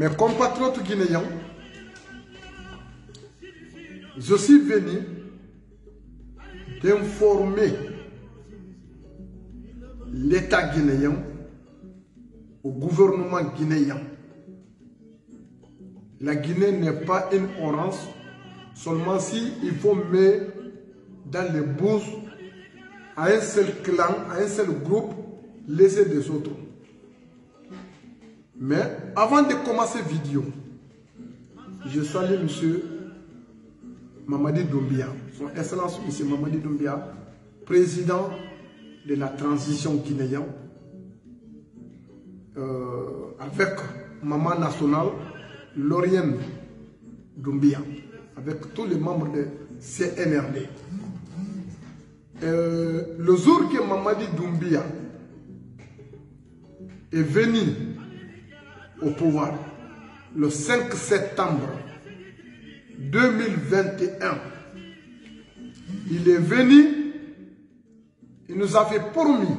mes compatriotes guinéens, je suis venu d'informer l'État guinéen au gouvernement guinéen. La Guinée n'est pas une orange, seulement si il faut mettre dans les bouches à un seul clan, à un seul groupe, laisser des autres. Mais avant de commencer vidéo, je salue M. Mamadi Doumbia, son Excellence M. Mamadi Doumbia, président de la transition guinéenne, euh, avec Maman nationale, Laurienne Doumbia, avec tous les membres de CNRD. Euh, le jour que Mamadi Doumbia est venu au pouvoir, le 5 septembre 2021, il est venu, il nous avait promis,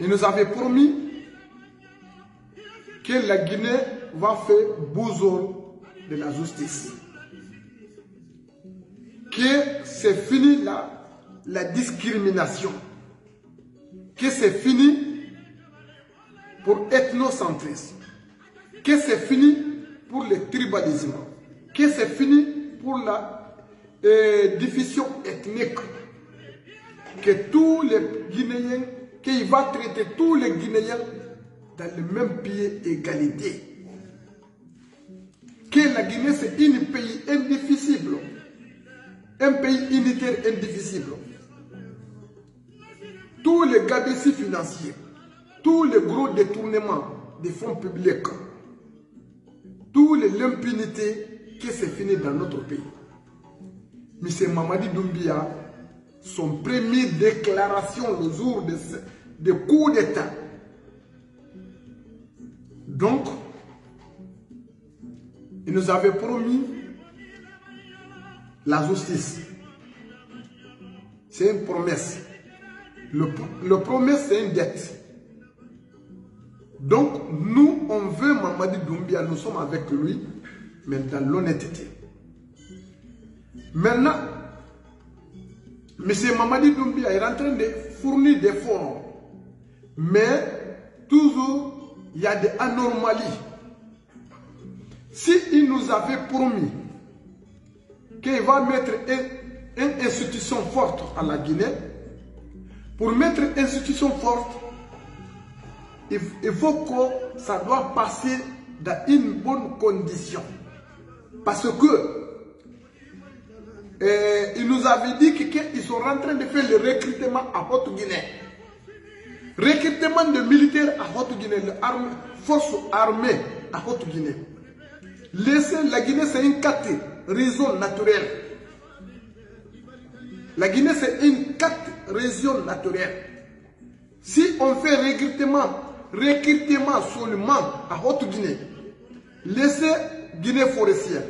il nous avait promis que la Guinée va faire bouson de la justice. Que c'est fini la discrimination. Que c'est fini pour ethnocentrisme. Que c'est fini pour le tribalisme. Que c'est fini pour la euh, diffusion ethnique. Que tous les Guinéens, qu'il va traiter tous les Guinéens dans le même pied égalité. Que la Guinée, c'est un pays indivisible. Un pays unitaire indivisible. Tous les gabécies financiers, tous les gros détournements des fonds publics, toutes les l'impunité qui s'est fini dans notre pays. M. Mamadi Doumbia, son première déclaration le jour de, de coup d'État, donc, il nous avait promis la justice. C'est une promesse. Le, le promesse, c'est une dette. Donc, nous, on veut Mamadi Doumbia, nous sommes avec lui, mais dans l'honnêteté. Maintenant, M. Mamadi Doumbia est en train de fournir des fonds, mais toujours il y a des anomalies. Si il nous avait promis qu'il va mettre une, institution forte à la Guinée, pour mettre une institution forte, il, faut que ça doit passer dans une bonne condition. Parce que eh, il nous avait dit qu'ils sont en train de faire le recrutement à Haute-Guinée. Recrutement de militaires à Haute-Guinée, arme, force armée à Haute-Guinée. La Guinée, c'est une carte région naturelle. La Guinée, c'est une carte région naturelle. Si on fait recrutement, recrutement seulement à Haute-Guinée, laissez Guinée forestière,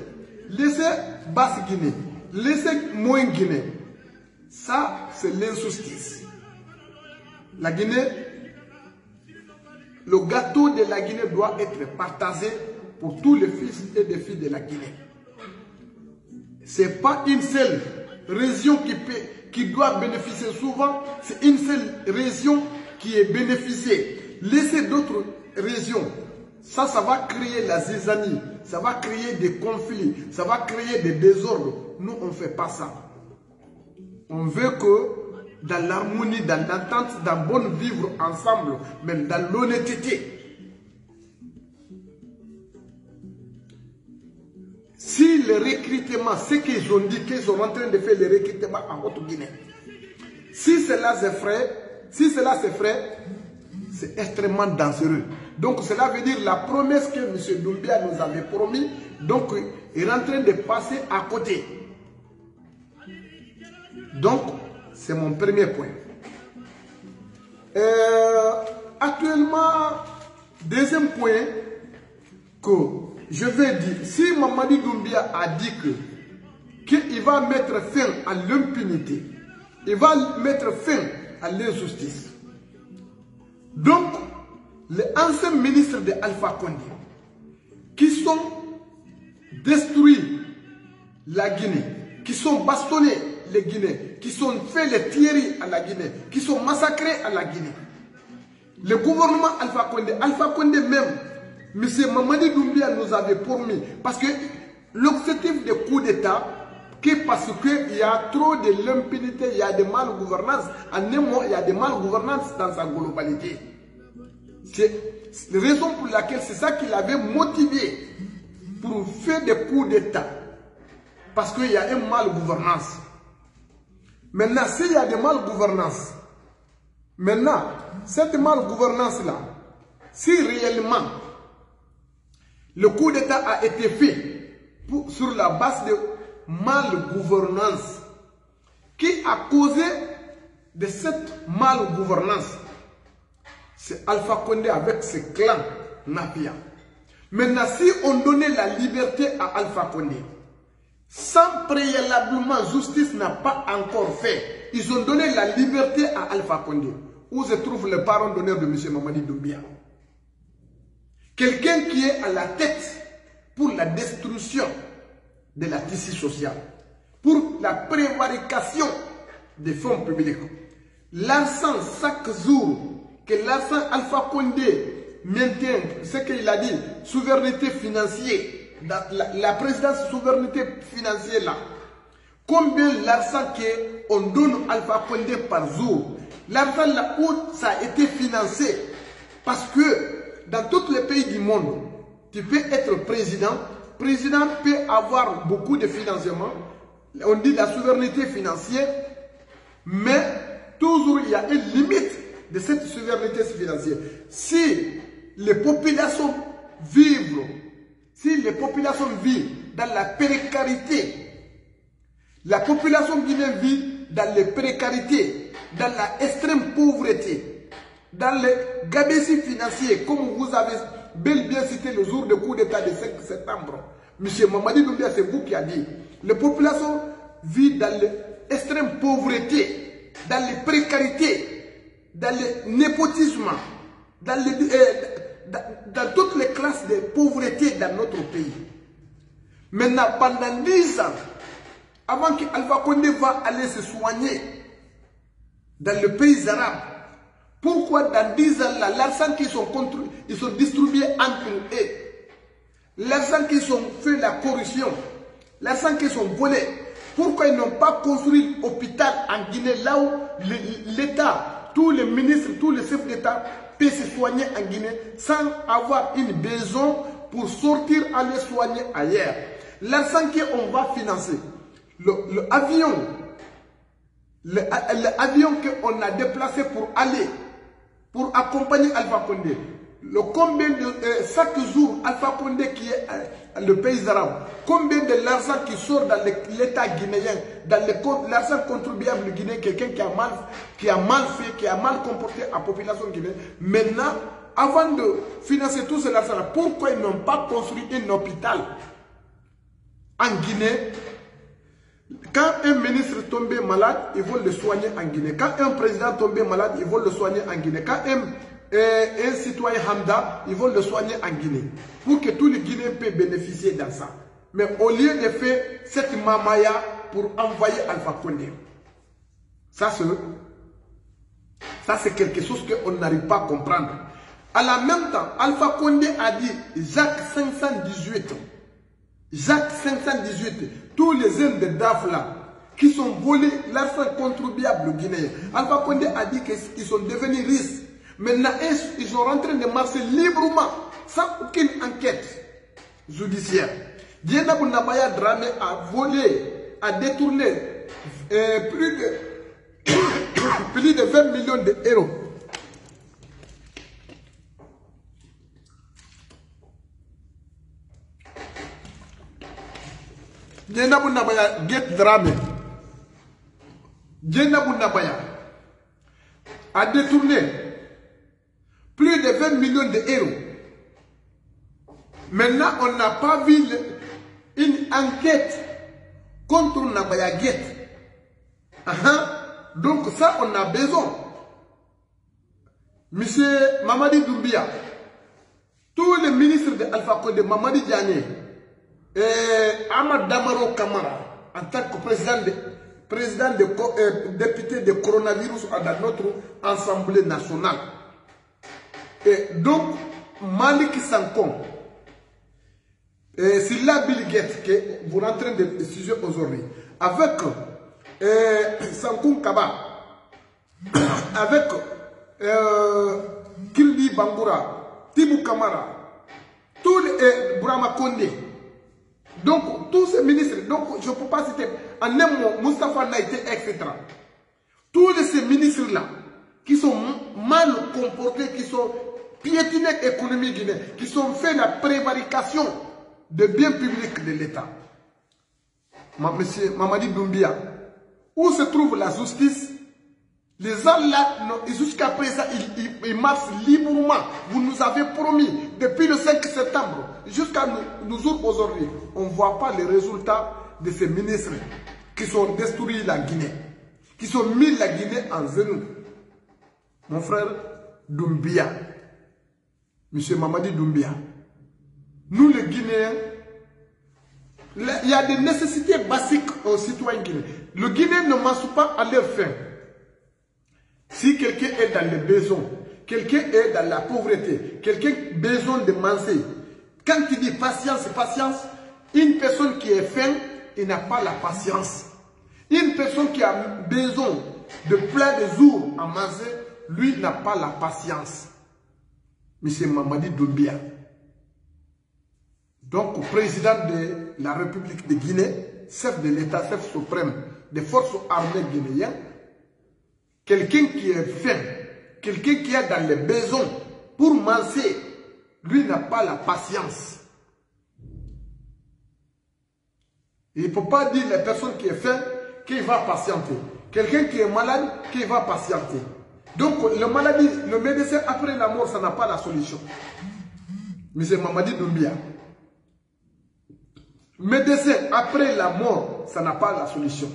laissez Basse-Guinée, laissez moins Guinée, ça, c'est l'injustice. La Guinée, le gâteau de la Guinée doit être partagé pour tous les fils et les filles de la Guinée. Ce n'est pas une seule région qui, peut, qui doit bénéficier souvent, c'est une seule région qui est bénéficiée. Laissez d'autres régions. Ça, ça va créer la zizanie, ça va créer des conflits, ça va créer des désordres. Nous, on ne fait pas ça. On veut que dans l'harmonie, dans l'entente, dans le bon vivre ensemble, même dans l'honnêteté. Si le recrutement, ce qu'ils ont dit qu'ils sont en train de faire le recrutement en Haute-Guinée, si cela c'est frais, si cela c'est frais, c'est extrêmement dangereux. Donc cela veut dire la promesse que M. Doumbia nous avait promis, donc il est en train de passer à côté. Donc, c'est mon premier point. Euh, actuellement, deuxième point que je vais dire, si Mamadi Doumbia a dit que qu'il va mettre fin à l'impunité, il va mettre fin à l'injustice. Donc, les anciens ministres de Alpha Condé qui sont détruits la Guinée, qui sont bastonnés les Guinéens, qui sont fait les tireries à la Guinée, qui sont massacrés à la Guinée. Le gouvernement Alpha Condé, Alpha Condé même, M. Mamadi Doumbia nous avait promis, parce que l'objectif des coups d'État, parce qu'il y a trop de l'impunité, il y a de malgouvernance, en un mot, il y a de malgouvernance dans sa globalité. C'est la raison pour laquelle c'est ça qui l'avait motivé pour faire des coups d'État. Parce qu'il y a une malgouvernance. Maintenant, s'il y a des malgouvernance, maintenant, cette malgouvernance-là, si réellement le coup d'État a été fait sur la base de malgouvernance, qui a causé de cette malgouvernance C'est Alpha Condé avec ses clans Napia. Maintenant, si on donnait la liberté à Alpha Condé, sans préalablement justice n'a pas encore fait, ils ont donné la liberté à Alpha Condé. Où se trouve le parent d'honneur de M. Mamadi Doumbia? Quelqu'un qui est à la tête pour la destruction de la tissu sociale, pour la prévarication des fonds publics. L'argent chaque jour que l'argent Alpha Condé maintient, ce qu'il a dit, souveraineté financière, la, présidence souveraineté financière là, combien l'argent qu'on donne Alpha Condé par jour, l'argent là où ça a été financé, parce que dans tous les pays du monde, tu peux être président, président peut avoir beaucoup de financement, on dit la souveraineté financière, mais toujours il y a une limite de cette souveraineté financière. Si les populations vivent, si les populations vivent dans la précarité, la population guinéenne vit dans la précarité, dans la extrême pauvreté, dans le gabésie financier, comme vous avez bel bien cité le jour du coup d'État de 5 septembre. Monsieur Mamadi Doumbia, c'est vous qui a dit. La population vit dans l'extrême pauvreté, dans les précarités, dans le népotisme, dans, les, euh, dans, toutes les classes de pauvreté dans notre pays. Maintenant, pendant 10 ans, avant qu'Alpha Condé va aller se soigner dans le pays arabe, pourquoi dans 10 ans, l'argent qui sont, ils sont distribués entre eux, l'argent qui sont fait la corruption, l'argent qui sont volés, pourquoi ils n'ont pas construit l'hôpital en Guinée, là où l'État, tous les ministres, tous les chefs d'État peuvent se soigner en Guinée sans avoir une besoin pour sortir aller soigner ailleurs? L'argent qu'on va financer, l'avion, l'avion qu'on a déplacé pour aller, pour accompagner Alpha Condé, le combien de euh, chaque jour Alpha Condé qui est euh, le pays arabe, combien de l'argent qui sort dans l'État guinéen, dans l'argent contribuable guinéen, quelqu'un qui a mal, qui a mal fait, qui a mal comporté la population guinéenne. Maintenant, avant de financer tout cet argent, pourquoi ils n'ont pas construit un hôpital en Guinée quand un ministre tombe malade, ils vont le soigner en Guinée. Quand un président tombe malade, ils vont le soigner en Guinée. Quand un et un citoyen Hamda, ils vont le soigner en Guinée. Pour que tous les Guinéens puissent bénéficier de ça. Mais au lieu de faire cette mamaya pour envoyer Alpha Condé, ça c'est, ça c'est quelque chose qu'on n'arrive pas à comprendre. À la même temps, Alpha Condé a dit Jacques 518. Jacques 518, tous les hommes de DAF là, qui sont volés l'argent contribuable guinéen. Alpha Condé a dit qu'ils sont devenus riches. Maintenant, ils sont rentrés de marcher librement, sans aucune enquête judiciaire. Dienabou Nabaya Dramé a volé, a détourné euh, plus, de, plus de 20 millions d'euros. Dienabou Nabaya Get Dramé. Dienabou Nabaya a détourné plus de 20 millions d'euros. Maintenant, on n'a pas vu une enquête contre Nabaya Get. Uh -huh. Donc ça, on a besoin. Monsieur Mamadi Doumbia, tous les ministres de Alpha Condé, Mamadi Diané, et Ahmad Damaro Kamara, en tant que président, de, président de, euh, député de coronavirus dans notre Assemblée nationale. Et donc, Malik Sankon, c'est là Bill Gates que vous rentrez de décision aujourd'hui. Avec euh, Sankon Kaba, avec euh, Kildi Bangura, Tibou Kamara, tous les euh, Burama Kondé. Donc, tous ces ministres, donc je ne peux pas citer, en un Naïté, etc. Tous ces ministres-là, qui sont mal comportés, qui sont piétinés l'économie guinéenne, qui sont fait la prévarication de biens publics de l'État. Monsieur Mamadi Doumbia, où se trouve la justice Les gens là, jusqu'à présent, ils, ils, marchent librement. Vous nous avez promis, depuis le 5 septembre, jusqu'à nous, nous aujourd'hui, on ne voit pas les résultats de ces ministres qui sont détruits la Guinée, qui sont mis la Guinée en genou. Mon frère Doumbia, Monsieur Mamadi Doumbia, nous les Guinéens, il y a des nécessités basiques aux citoyens guinéens. Le Guinéen ne mange pas à leur faim. Si quelqu'un est dans le besoin, quelqu'un est dans la pauvreté, quelqu'un a besoin de manger, quand tu dis patience, patience, une personne qui est faim, il n'a pas la patience. Une personne qui a besoin de plein de jours à manger, lui n'a pas la patience. Monsieur Mamadi Doumbia. Donc, président de la République de Guinée, chef de l'État, chef suprême des forces armées guinéennes, quelqu'un qui est faim, quelqu'un qui est dans les besoins pour manger, lui n'a pas la patience. Il ne peut pas dire la personne qui est faim qu'il va patienter. Quelqu'un qui est malade, qu'il va patienter. Donc, le maladie, le médecin après la mort, ça n'a pas la solution. Monsieur Mamadi Doumbia. Médecin après la mort, ça n'a pas la solution.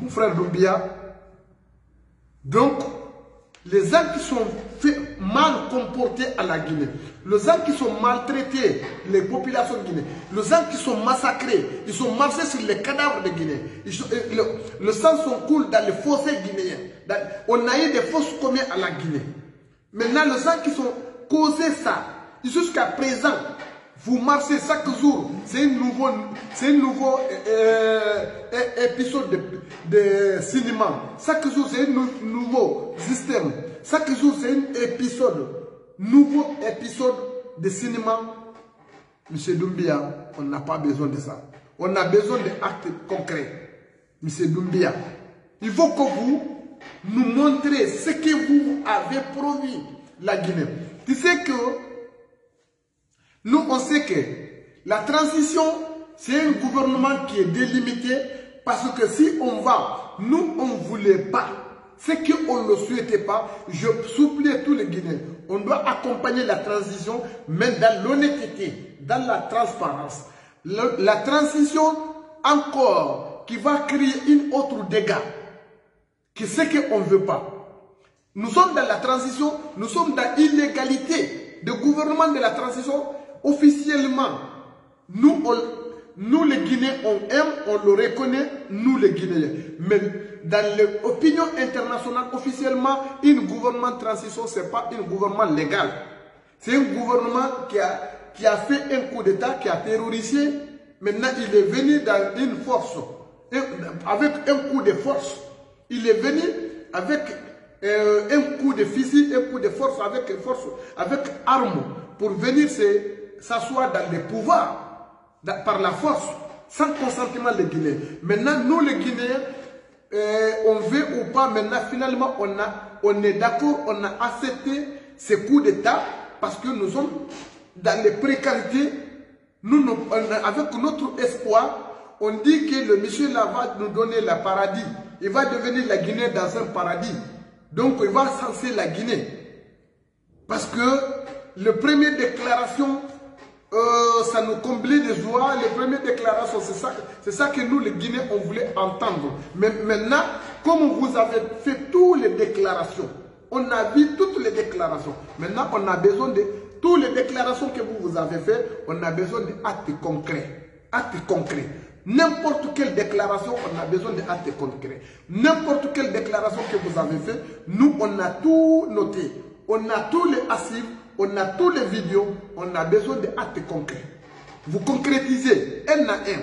Mon frère Doumbia, donc, les gens qui sont mal comportés à la Guinée, les gens qui sont maltraités, les populations guinéennes, les gens qui sont massacrés, ils sont marchés sur les cadavres de Guinée. le, le, sang sont coule dans les fossés guinéens. on a eu des fosses communes à la Guinée. Maintenant, les gens qui sont causés ça, jusqu'à présent, vous marchez chaque jour, c'est un nouveau, c'est nouveau euh, épisode de, de, cinéma. Chaque jour, c'est un nouveau système. Chaque jour, c'est un épisode, nouveau épisode de cinéma. Monsieur Doumbia, on n'a pas besoin de ça. On a besoin d'actes concrets. Monsieur Doumbia, il faut que vous nous montrez ce que vous avez promis la Guinée. Tu sais que nous, on sait que la transition, c'est un gouvernement qui est délimité parce que si on va, nous, on ne voulait pas. Ce qu'on ne souhaitait pas, je souplais tous les Guinéens. On doit accompagner la transition, mais dans l'honnêteté, dans la transparence. la transition, encore, qui va créer une autre dégât, que ce qu'on ne veut pas. Nous sommes dans la transition, nous sommes dans l'illégalité. Le gouvernement de la transition officiellement, nous, nous les Guinéens, on aime, on le reconnaît, nous les Guinéens. Mais dans l'opinion internationale, officiellement, un gouvernement de transition, ce n'est pas un gouvernement légal. C'est un gouvernement qui a, qui a fait un coup d'État, qui a terrorisé. Maintenant, il est venu dans une force, avec un coup de force. Il est venu avec euh, un coup de fusil, un coup de force, avec force, avec armes, pour venir se s'asseoir dans les pouvoirs par la force, sans consentement des Guinéens. Maintenant, nous les Guinéens, euh, on veut ou pas, maintenant finalement on, a, on est d'accord, on a accepté ces coups d'État parce que nous sommes dans les précarités. Nous, nous avec notre espoir, on dit que le monsieur là va nous donner le paradis. Il va devenir la Guinée dans un paradis. Donc il va censer la Guinée. Parce que le premier déclaration euh, ça nous comblait de joie. Les premières déclarations, c'est ça, ça que nous, les Guinéens, on voulait entendre. Mais maintenant, comme vous avez fait toutes les déclarations, On a vu toutes les déclarations. Maintenant, on a besoin de toutes les déclarations que vous, vous avez faites. On a besoin d'actes concrets. Actes concrets. N'importe quelle déclaration, on a besoin d'actes concrets. N'importe quelle déclaration que vous avez fait, nous, on a tout noté. On a tous les assises, on a tous les vidéos, on a besoin d'actes concrets. Vous concrétisez un à un.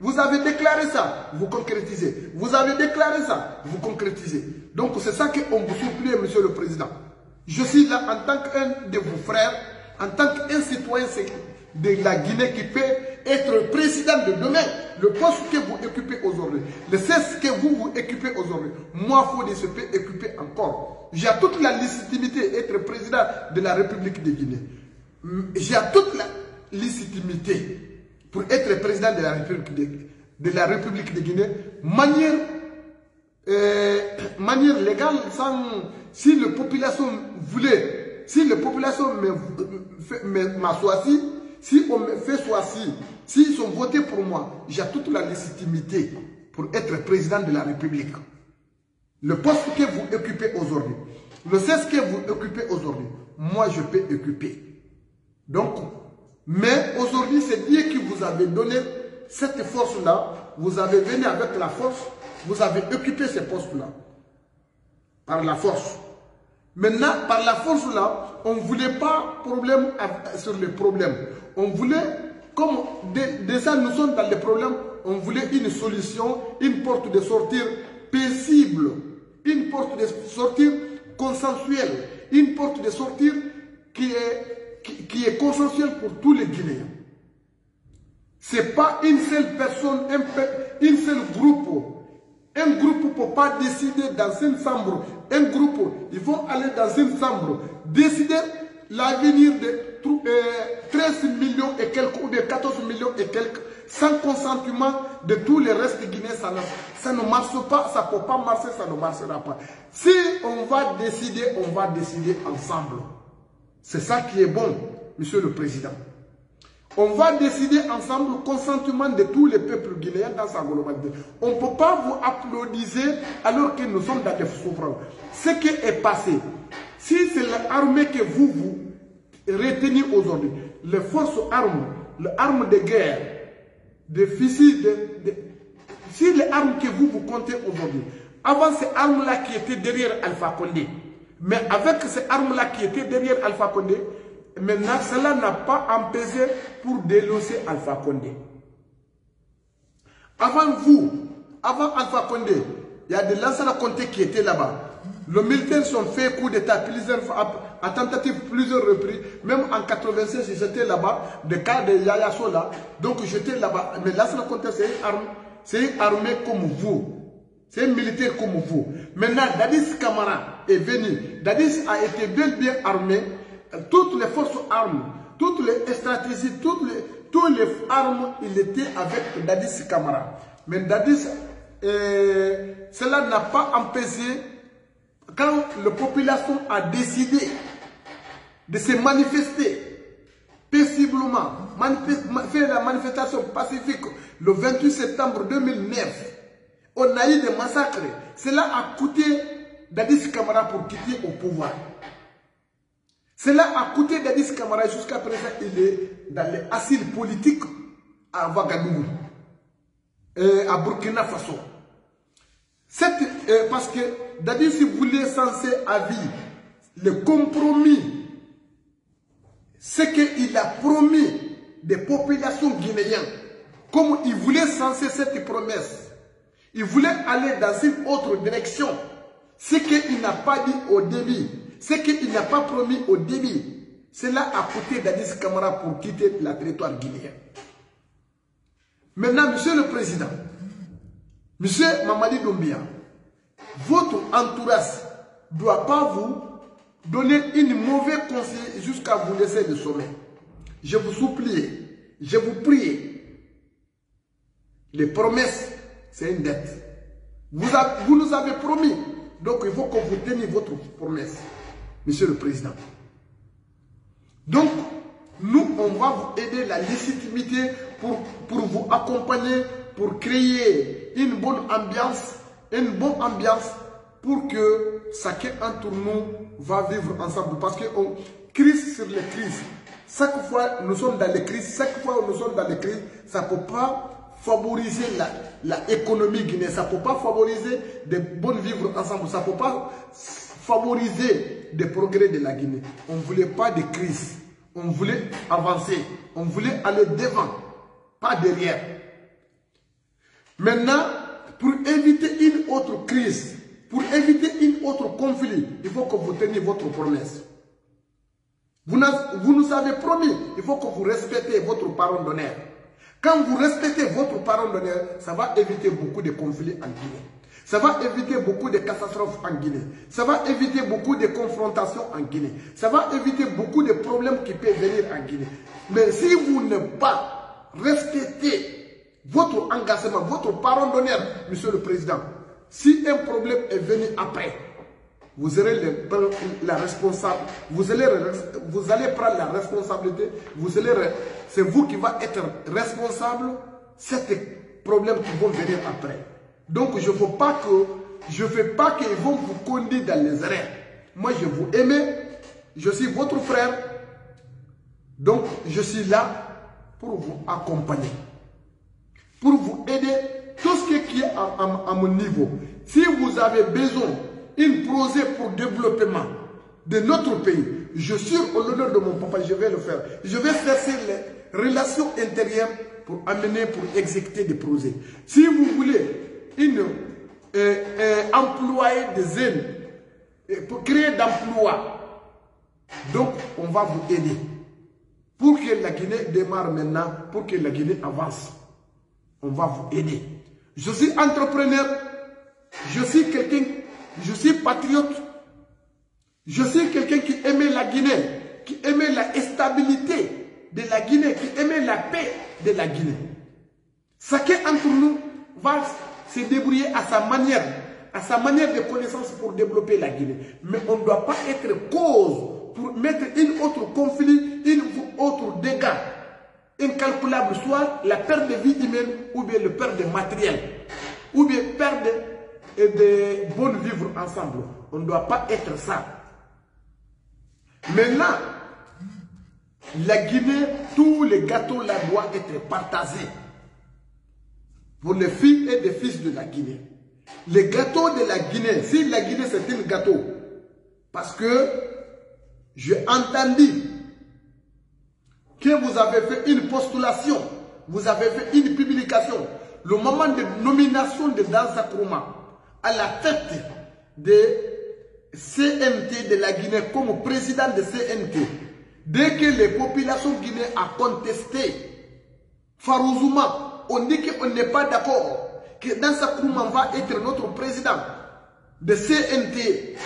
Vous avez déclaré ça, vous concrétisez. Vous avez déclaré ça, vous concrétisez. Donc c'est ça qu'on vous supplie, Monsieur le Président. Je suis là en tant qu'un de vos frères, en tant qu'un citoyen de la Guinée qui peut être président de demain. Le poste que vous occupez aujourd'hui, le cesse que vous vous occupez aujourd'hui, moi, Fodé, peux occuper encore. J'ai toute la légitimité d'être président de la République de Guinée. J'ai toute la légitimité pour être président de la République de, de la République de Guinée, manière, euh, manière légale, sans, si la population voulait, si la population m'a choisi, si on me fait choisir, s'ils ont voté pour moi, j'ai toute la légitimité pour être président de la République. Le poste que vous occupez aujourd'hui, le cesse que vous occupez aujourd'hui, moi je peux occuper. Donc, mais aujourd'hui, c'est Dieu qui vous avait donné cette force-là. Vous avez venu avec la force, vous avez occupé ces postes-là. Par la force. Maintenant, par la force-là, on ne voulait pas problème sur les problèmes. On voulait, comme déjà nous sommes dans les problèmes, on voulait une solution, une porte de sortir paisible, une porte de sortir consensuelle, une porte de sortir qui est, qui est consensuelle pour tous les Guinéens. Ce n'est pas une seule personne, un, une seule groupe. Un groupe ne peut pas décider dans une chambre. Un groupe, ils vont aller dans une chambre, décider l'avenir de 13 millions et quelques, ou de 14 millions et quelques, sans consentement de tous les restes guinéens, ça ça ne marche pas, ça ne peut pas marcher, ça ne marchera pas. Si on va décider, on va décider ensemble. C'est ça qui est bon, Monsieur le Président. On va décider ensemble le consentement de tous les peuples guinéens dans sa globalité. On ne peut pas vous applaudir alors que nous sommes dans des souffrances. Ce qui est passé, si c'est l'armée que vous, vous retenez aujourd'hui, les forces armes, les armes de guerre, des fusils, de, de, si les armes que vous, vous comptez aujourd'hui, avant ces armes-là qui étaient derrière Alpha Condé, mais avec ces armes-là qui étaient derrière Alpha Condé, Maintenant, cela n'a pas empêché pour dénoncer Alpha Condé. Avant vous, avant Alpha Condé, il y a des lanceurs Condé qui étaient là-bas. Les militaires sont fait coup d'état plusieurs fois, à tentative plusieurs reprises. Même en 96, j'étais là-bas, des cas de Yaya là. Donc j'étais là-bas. Mais Condé, c'est une c'est une armée comme vous. C'est un militaire comme vous. Maintenant, Dadis Kamara est venu. Dadis a été bien bien armé toutes les forces armes, toutes les stratégies, toutes les, toutes les armes, il était avec Dadis Kamara. Mais Dadis, euh, cela n'a pas empêché, quand la population a décidé de se manifester paisiblement, faire la manifestation pacifique le 28 septembre 2009, on a eu des massacres. Cela a coûté Dadis Kamara pour quitter au pouvoir. Cela a coûté Dadis Kamara jusqu'à présent, il est dans les asiles politiques à Ouagadougou, à Burkina Faso. Euh, parce que Dadis voulait censé à vie le compromis, ce qu'il a promis des populations guinéennes, comme il voulait censé cette promesse, il voulait aller dans une autre direction, ce qu'il n'a pas dit au début. Ce qu'il n'a pas promis au début, cela a coûté Dadis Kamara pour quitter le territoire guinéen. Maintenant, Monsieur le Président, Monsieur Mamadi Doumbia, votre entourage ne doit pas vous donner une mauvaise conseil jusqu'à vous laisser le sommet. Je vous supplie, je vous prie, les promesses, c'est une dette. Vous, nous avez promis, donc il faut que vous teniez votre promesse. Monsieur le Président. Donc, nous, on va vous aider la légitimité pour vous accompagner, pour créer une bonne ambiance, une bonne ambiance pour que chacun entre nous va vivre ensemble parce qu'on crise sur les crises. Chaque fois nous sommes dans les crises, chaque fois nous sommes dans les crises, ça ne peut pas favoriser la, la guinéenne, ça ne peut pas favoriser de bonnes vivre ensemble, ça ne peut pas favoriser des progrès de la Guinée. On ne voulait pas de crise, on voulait avancer, on voulait aller devant, pas derrière. Maintenant, pour éviter une autre crise, pour éviter une autre conflit, il faut que vous teniez votre promesse. Vous, nous avez promis, il faut que vous respectez votre parole d'honneur. Quand vous respectez votre parole d'honneur, ça va éviter beaucoup de conflits en Guinée. Ça va éviter beaucoup de catastrophes en Guinée. Ça va éviter beaucoup de confrontations en Guinée. Ça va éviter beaucoup de problèmes qui peuvent venir en Guinée. Mais si vous ne pas respectez votre engagement, votre parole Monsieur le Président, si un problème est venu après, vous aurez la responsable, vous allez, prendre la responsabilité, vous allez, c'est vous qui va être responsable ces problèmes qui vont venir après. Donc je ne veux pas que, je veux pas qu'ils vont vous conduire dans les erreurs. Moi je vous aime, je suis votre frère, donc je suis là pour vous accompagner, pour vous aider tout ce qui est à, mon niveau. Si vous avez besoin d'un projet pour développement de notre pays, je suis au l'honneur de mon papa, je vais le faire. Je vais chercher les relations intérieures pour amener, pour exécuter des projets. Si vous voulez une euh, euh, employé des jeunes pour créer d'emplois. Donc, on va vous aider pour que la Guinée démarre maintenant, pour que la Guinée avance. On va vous aider. Je suis entrepreneur, je suis quelqu'un, je suis patriote, je suis quelqu'un qui aimait la Guinée, qui aimait la stabilité de la Guinée, qui aimait la paix de la Guinée. Chacun entre nous va se débrouiller à sa manière, à sa manière de connaissance pour développer la Guinée. Mais on ne doit pas être cause pour mettre une autre conflit, une autre dégât incalculable, soit la perte de vie humaine ou bien le perte de matériel, ou bien perte de, de bonnes vivre ensemble. On ne doit pas être ça. Maintenant, la Guinée, tous les gâteaux là doivent être partagés pour les filles et les fils de la Guinée. Les gâteaux de la Guinée, si la Guinée c'est un gâteau, parce que j'ai entendu vous avez fait une postulation, vous avez fait une publication, le moment de nomination de Danza Kourma à la tête de CNT de la Guinée comme président de CNT, dès que les populations guinéennes ont contesté Farouzouma on dit qu'on n'est pas d'accord que Dansa Kouman va être notre président de CNT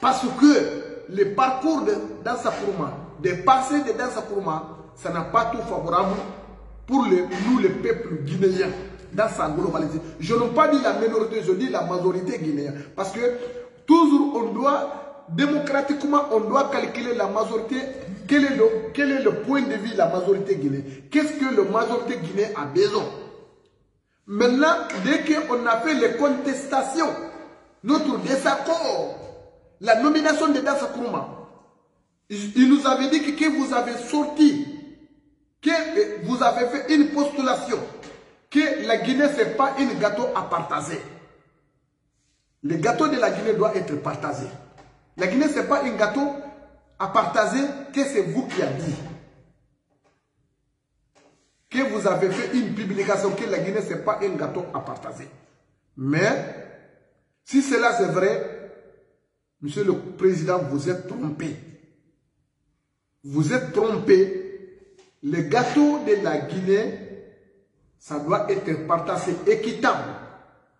parce que le parcours de Dansa Kouman, des passés de Dansa Kouman, ça n'a pas tout favorable pour nous, les peuples guinéens, dans sa globalité. Je n'ai pas dit la minorité, je dis la majorité guinéenne. Parce que toujours on doit, démocratiquement, on doit calculer la majorité quel est, le, quel est le point de vue de la majorité guinéenne? Qu'est-ce que la majorité guinéenne a besoin? Maintenant, dès qu'on a fait les contestations, notre désaccord, la nomination de Dassa il nous avait dit que vous avez sorti, que vous avez fait une postulation, que la Guinée, ce n'est pas un gâteau à partager. Le gâteau de la Guinée doit être partagé. La Guinée, ce n'est pas un gâteau à partager que c'est vous qui avez dit. Que vous avez fait une publication que la Guinée, ce n'est pas un gâteau à partager. Mais, si cela c'est vrai, Monsieur le Président, vous êtes trompé. Vous êtes trompé. Le gâteau de la Guinée, ça doit être partagé équitable.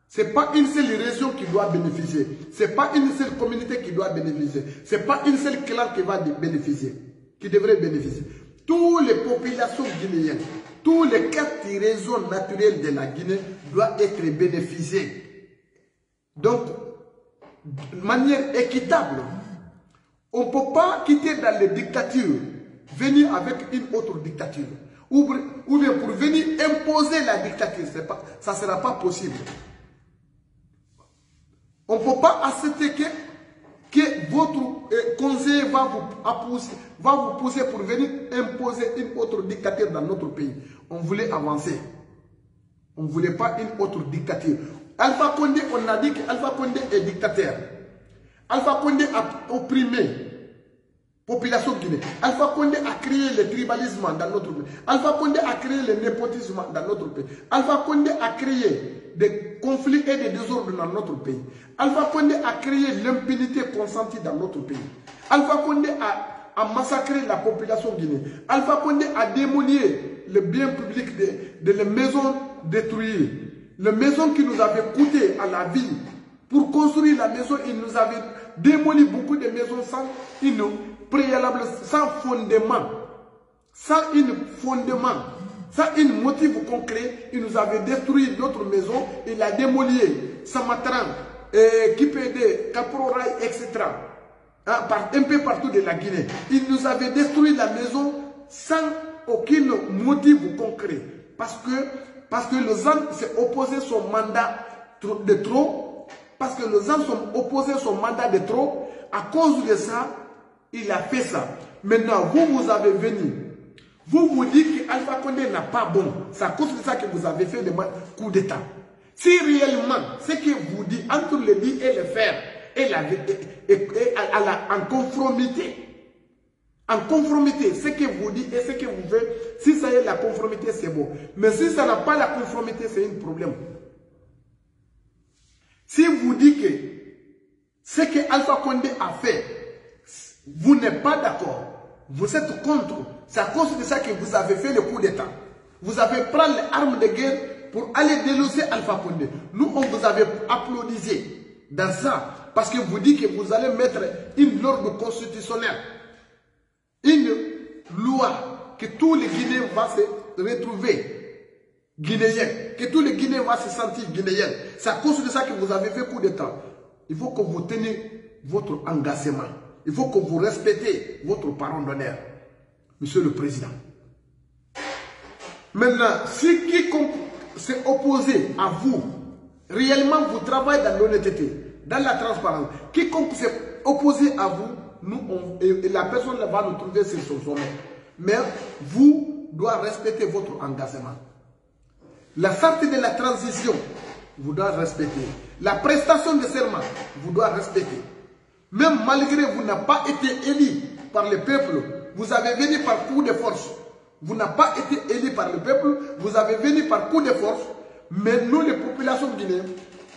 Ce n'est pas une seule région qui doit bénéficier. Ce n'est pas une seule communauté qui doit bénéficier. Ce n'est pas une seule classe qui va bénéficier, qui devrait bénéficier. Toutes les populations guinéennes, tous les quatre régions naturelles de la Guinée doivent être bénéficiées. Donc, de manière équitable. On ne peut pas quitter dans les dictatures, venir avec une autre dictature. Ou, bien pour venir imposer la dictature, ça ne sera pas possible. On ne peut pas accepter que, votre euh, conseiller va vous, pousser, va vous pousser pour venir imposer une autre dictature dans notre pays. On voulait avancer. On ne voulait pas une autre dictature. Alpha Condé, on a dit qu'Alpha Condé est dictateur. Alpha Condé a opprimé population guinéenne. Alpha Condé a créé le tribalisme dans notre pays. Alpha Condé a créé le népotisme dans notre pays. Alpha Condé a créé des conflits et des désordres dans notre pays. Alpha Condé a créé l'impunité consentie dans notre pays. Alpha Condé a, massacré la population guinéenne. Alpha Condé a démoli le bien public de, de les maisons détruites. Les maisons qui nous avaient coûté à la vie. Pour construire la maison, il nous avait démoli beaucoup de maisons sans une préalable, sans fondement. Sans une fondement. Sans un motif concret, il nous avait détruit notre maison, il a démoli Samatran, eh, Kipede, Caprorail, etc. Hein, un peu partout de la Guinée. Il nous avait détruit la maison sans aucun motif concret. Parce que, parce que les gens s'est opposé son mandat de trop. Parce que les gens sont opposés son mandat de trop. À cause de ça, il a fait ça. Maintenant, vous, vous avez venu vous vous dites qu'Alpha Condé n'a pas bon. C'est à cause de ça que vous avez fait le coup d'État. Si réellement ce que vous dites entre le dit et le faire est, la, en conformité, en conformité, ce que vous dites et ce que vous faites, si ça est la conformité, c'est bon. Mais si ça n'a pas la conformité, c'est un problème. Si vous dites que ce que Alpha Condé a fait, vous n'êtes pas d'accord, vous êtes contre, c'est à cause de ça que vous avez fait le coup d'État. Vous avez pris les armes de guerre pour aller déloger Alpha Condé. Nous, on vous avait applaudisé dans ça. Parce que vous dites que vous allez mettre une norme constitutionnelle. Une loi que tous les Guinéens vont se retrouver guinéens. Que tous les Guinéens vont se sentir guinéens. C'est à cause de ça que vous avez fait coup d'État. Il faut que vous teniez votre engagement. Il faut que vous respectez votre parent d'honneur. Monsieur le Président. Maintenant, si quiconque s'est opposé à vous, réellement vous travaillez dans l'honnêteté, dans la transparence, quiconque s'est opposé à vous, nous, et, la personne va nous trouver sur son sommet. Mais vous doit respecter votre engagement. La sortie de la transition, vous doit respecter. La prestation de serment, vous doit respecter. Même malgré vous n'avez pas été élu par le peuple vous avez venu par coup de force. Vous n'avez pas été élu par le peuple, vous avez venu par coup de force. Mais nous, les populations guinéennes,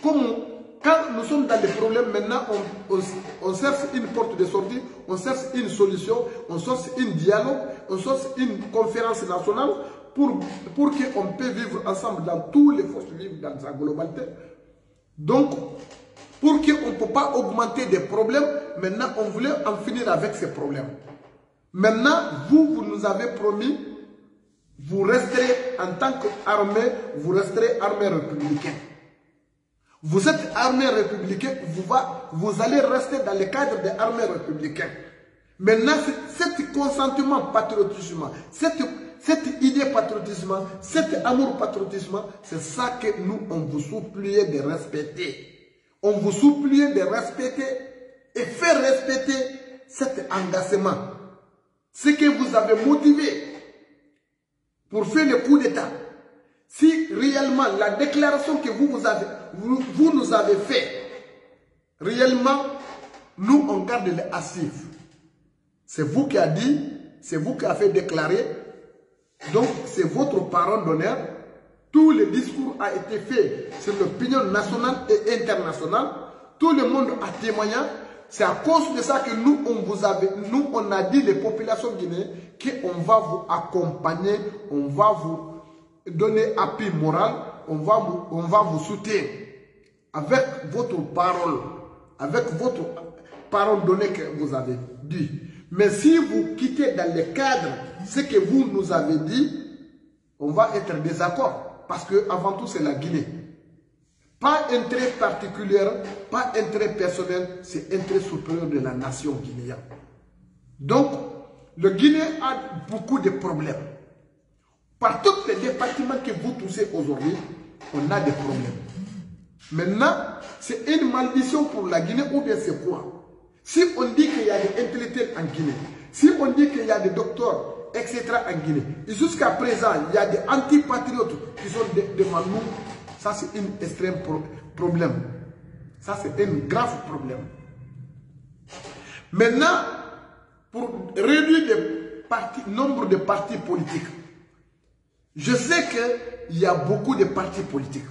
comme quand nous sommes dans des problèmes, maintenant, on, cherche une porte de sortie, on cherche une solution, on cherche un dialogue, on cherche une conférence nationale pour, pour qu'on puisse vivre ensemble dans tous les forces vives dans sa globalité. Donc, pour qu'on ne peut pas augmenter des problèmes, maintenant, on voulait en finir avec ces problèmes. Maintenant, vous, vous nous avez promis, vous resterez en tant qu'armée, vous resterez armée républicaine. Vous êtes armée républicaine, vous, allez rester dans le cadre des armées républicaines. Maintenant, cet consentement patriotisme, cette, idée patriotisme, cet amour patriotisme, c'est ça que nous, on vous supplie de respecter. On vous supplie de respecter et faire respecter cet engagement ce que vous avez motivé pour faire le coup d'État, si réellement la déclaration que vous, avez, vous, nous avez fait, réellement, nous, on garde les. C'est vous qui avez dit, c'est vous qui avez fait déclarer, donc c'est votre parent d'honneur. Tout le discours a été fait sur l'opinion nationale et internationale. Tout le monde a témoigné c'est à cause de ça que nous, on vous avait, nous, on a dit les populations guinéennes qu'on va vous accompagner, on va vous donner appui moral, on va vous, on va vous soutenir avec votre parole, avec votre parole donnée que vous avez dit. Mais si vous quittez dans le cadre ce que vous nous avez dit, on va être désaccord. Parce que avant tout, c'est la Guinée. Pas intérêt particulier, pas intérêt personnel, c'est intérêt supérieur de la nation guinéenne. Donc, le Guinée a beaucoup de problèmes. Par tous les départements que vous touchez aujourd'hui, on a des problèmes. Maintenant, c'est une maldition pour la Guinée ou bien c'est quoi? Si on dit qu'il y a des intellectuels en Guinée, si on dit qu'il y a des docteurs, etc. en Guinée, jusqu'à présent, il y a des antipatriotes qui sont devant nous, ça c'est un extrême problème. Ça c'est un grave problème. Maintenant, pour réduire le nombre de partis politiques, je sais qu'il y a beaucoup de partis politiques.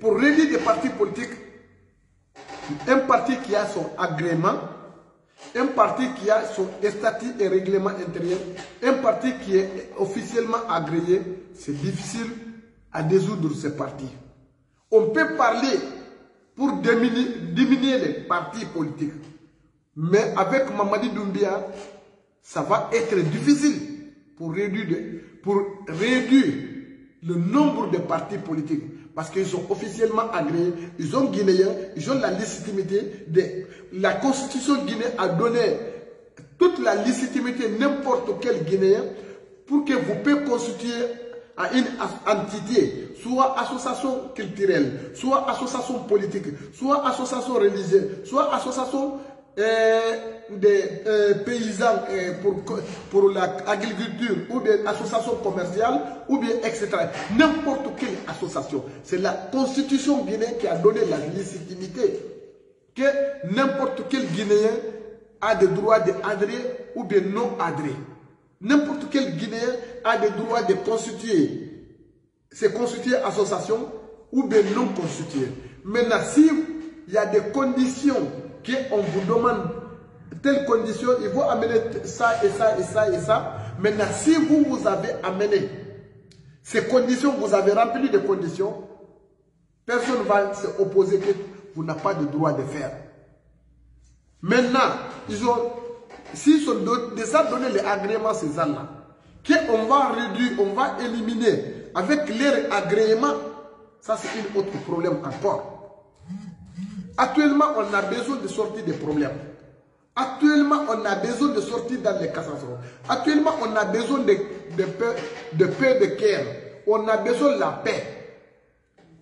Pour réduire des partis politiques, un parti qui a son agrément, un parti qui a son statut et règlement intérieur, un parti qui est officiellement agréé, c'est difficile à désoudre ces partis. On peut parler pour diminuer, les partis politiques. Mais avec Mamadi Doumbia, ça va être difficile pour réduire, le nombre de partis politiques. Parce qu'ils sont officiellement agréés, ils ont guinéens, ils ont la légitimité. De, la constitution guinéenne a donné toute la légitimité n'importe quel Guinéen pour que vous puissiez constituer une entité, soit association culturelle, soit association politique, soit association religieuse, soit association euh, des euh, paysans euh, pour, l'agriculture, ou bien association commerciale, ou bien etc. N'importe quelle association. C'est la constitution guinéenne qui a donné la légitimité que n'importe quel Guinéen a le droit d'adhérer ou bien non adhérer. N'importe quel Guinéen a le droit de constituer, se constituer association ou bien non constituer. Maintenant, si il y a des conditions qu'on vous demande, telles conditions, il faut amener ça et ça et ça et ça. Maintenant, si vous, vous avez amené ces conditions, vous avez rempli des conditions, personne ne va s'opposer vous pas de droit de faire. Maintenant, ils ont S'ils sont déjà donné les agréments ces gens-là, qu'on va réduire, on va éliminer avec leur agrément, ça c'est un autre problème encore. Actuellement, on a besoin de sortir des problèmes. Actuellement, on a besoin de sortir dans les cassations. Actuellement, on a besoin de, de, paix, de paix de cœur. On a besoin de la paix.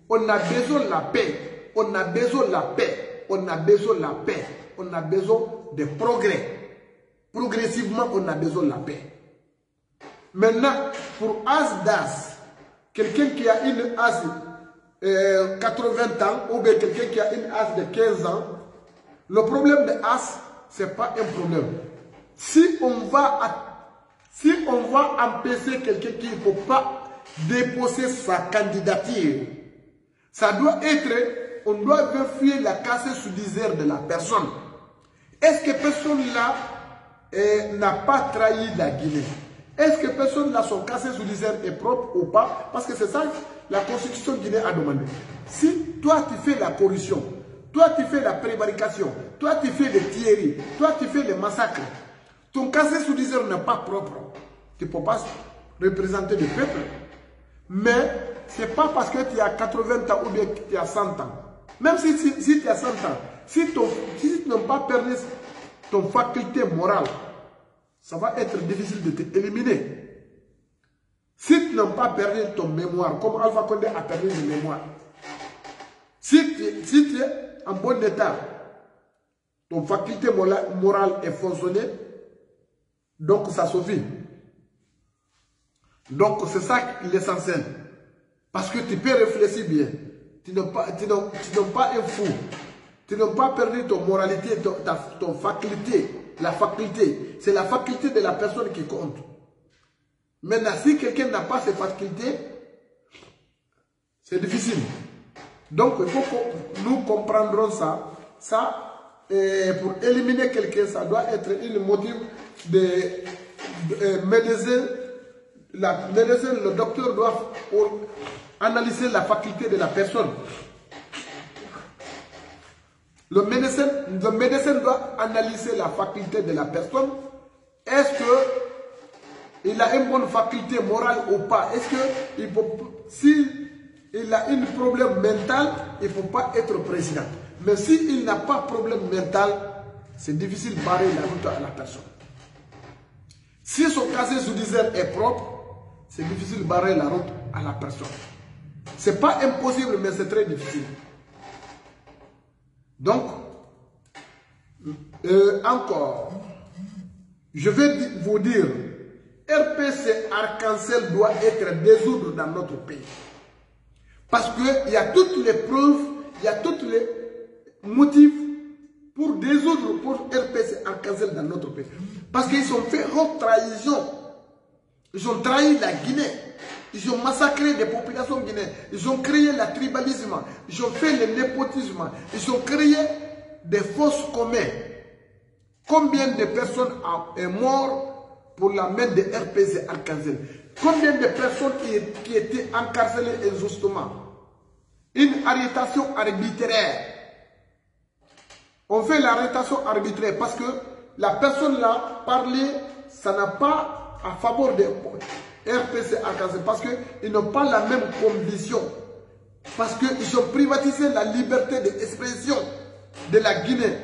On a besoin de la paix. On a besoin de la paix. On a besoin de la paix. On a besoin de progrès. Progressivement, on a besoin de la paix. Maintenant, pour As quelqu'un qui a une As de 80 ans ou quelqu'un qui a une As de 15 ans, le problème de As, ce n'est pas un problème. Si on va, si on va empêcher quelqu'un qui ne peut pas déposer sa candidature, ça doit être, on doit vérifier la casse judiciaire de la personne. Est-ce que personne là n'a pas trahi la Guinée? Est-ce que personne n'a son cassé sous est propre ou pas? Parce que c'est ça la constitution guinéenne a demandé. Si toi tu fais la corruption, toi tu fais la prévarication, toi tu fais les thieries, toi tu fais les massacres, ton cassé sous n'est pas propre. Tu ne peux pas représenter le peuple. Mais ce n'est pas parce que tu as 80 ans ou bien que tu as 100 ans. Même si, tu as 100 ans, si, ton, si tu n'as pas perdu ton faculté morale, ça va être difficile de t'éliminer. Si tu n'as pas perdu ton mémoire, comme Alpha Condé a perdu le mémoire, si tu, si tu es en bon état, ton faculté morale est fonctionnée, donc ça suffit. Donc c'est ça l'essentiel. Parce que tu peux réfléchir bien. Tu n'es pas, tu pas un fou. Tu n'as pas perdu ton moralité, ton, ton faculté. La faculté. C'est la faculté de la personne qui compte. Maintenant, si quelqu'un n'a pas ces facultés, c'est difficile. Donc, il faut que nous comprendrons ça. Ça, pour éliminer quelqu'un, ça doit être une motive de, de médecin. La médecin, le docteur doit analyser la faculté de la personne. Le médecin, le médecin doit analyser la faculté de la personne. Est-ce que il a une bonne faculté morale ou pas? Est-ce que il peut, si il a un problème mental, il ne faut pas être président. Mais s'il n'a pas de problème mental, c'est difficile de barrer la route à la personne. Si son casier judiciaire est propre, c'est difficile de barrer la route à la personne. Ce n'est pas impossible, mais c'est très difficile. Donc, Euh, encore, je vais vous dire, RPC Arc-en-Ciel doit être désoudre dans notre pays. Parce qu'il y a toutes les preuves, il y a tous les motifs pour désoudre pour RPC Arc-en-Ciel dans notre pays. Parce qu'ils ont fait haute trahison. Ils ont trahi la Guinée. Ils ont massacré des populations guinéennes. Ils ont créé le tribalisme. Ils ont fait le népotisme. Ils ont créé des fausses communs. Combien de personnes sont mortes pour la main de RPC Arc-en-Ciel Combien de personnes qui, étaient encarcelées injustement? Une arrestation arbitraire. On fait l'arrestation arbitraire parce que la personne là parlait, ça n'a pas à faveur de RPC parce qu'ils n'ont pas la même condition. Parce qu'ils ont privatisé la liberté d'expression de la Guinée.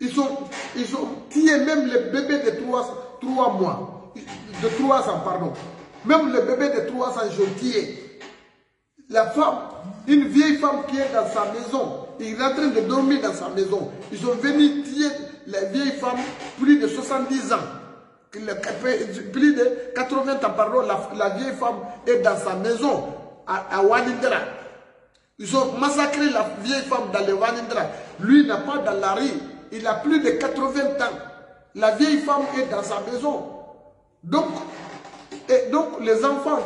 Ils ont, ils ont tué même les bébés de 3, 3 mois, de 3 ans, pardon. Même les bébés de 3 ans, ils ont tué. La femme, une vieille femme qui est dans sa maison, il est en train de dormir dans sa maison. Ils sont venus tuer la vieille femme, plus de 70 ans. Plus de 80 ans, pardon, la, vieille femme est dans sa maison à, à Wanindra. Ils ont massacré la vieille femme dans le Wanindra. Lui n'a pas dans la rue. Il a plus de 80 ans. La vieille femme est dans sa maison. Donc, donc les enfants,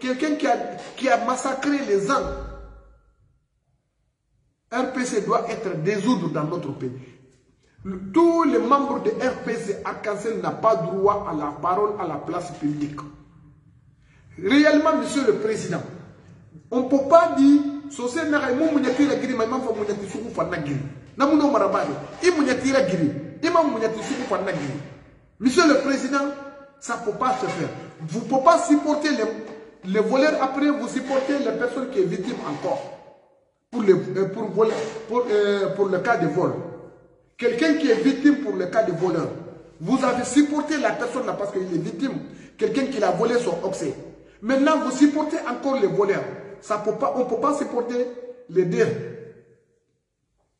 quelqu'un qui a, qui a massacré les gens, RPC doit être désoudre dans notre pays. Tous les membres de RPC Arc-en-Ciel n'ont pas droit à la parole à la place publique. Réellement, monsieur le président, on ne peut pas dire monsieur le président ça peut pas se faire. Vous ne pouvez pas supporter les, voleurs après vous supportez les personnes qui sont victimes encore. Pour, voler, pour, euh, pour le cas de vol quelqu'un qui est victime pour le cas de voleur vous avez supporté la personne là parce qu'il est victime quelqu'un qui a volé son oxy maintenant vous supportez encore les voleurs ça peut pas, on ne peut pas supporter les deux.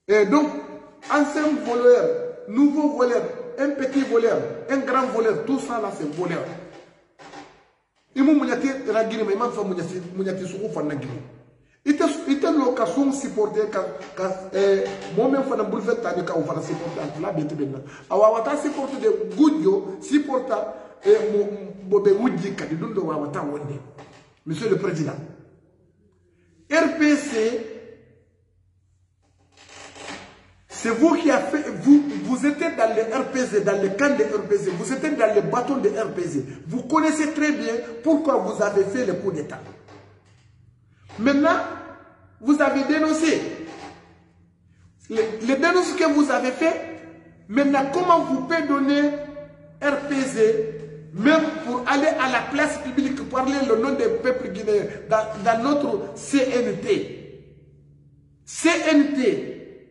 Et donc, ancien voleur, nouveau voleur, un petit voleur, un grand voleur, tout ça là c'est voleur. Imu. Wonde. Monsieur le président, RPC, c'est vous qui avez fait, vous, vous étiez dans le RPC, dans le camp de RPC, vous étiez dans le bâton de RPC. Vous connaissez très bien pourquoi vous avez fait le coup d'État. Maintenant, vous avez dénoncé. Les, les dénonces que vous avez fait, maintenant, comment vous pouvez donner RPC même pour aller à la place publique, parler le nom des peuples guinéens dans, notre CNT. CNT,